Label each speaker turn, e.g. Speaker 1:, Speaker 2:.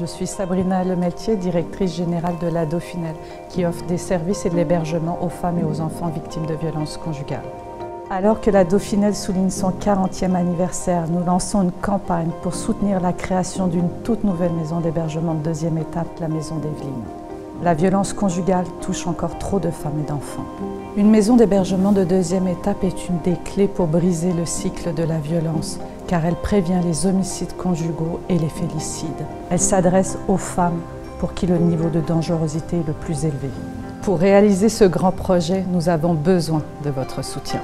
Speaker 1: Je suis Sabrina Lemeltier, directrice générale de la Dauphinelle, qui offre des services et de l'hébergement aux femmes et aux enfants victimes de violences conjugales. Alors que la Dauphinelle souligne son 40e anniversaire, nous lançons une campagne pour soutenir la création d'une toute nouvelle maison d'hébergement de deuxième étape, la maison d'Evelyne. La violence conjugale touche encore trop de femmes et d'enfants. Une maison d'hébergement de deuxième étape est une des clés pour briser le cycle de la violence, car elle prévient les homicides conjugaux et les félicides. Elle s'adresse aux femmes pour qui le niveau de dangerosité est le plus élevé. Pour réaliser ce grand projet, nous avons besoin de votre soutien.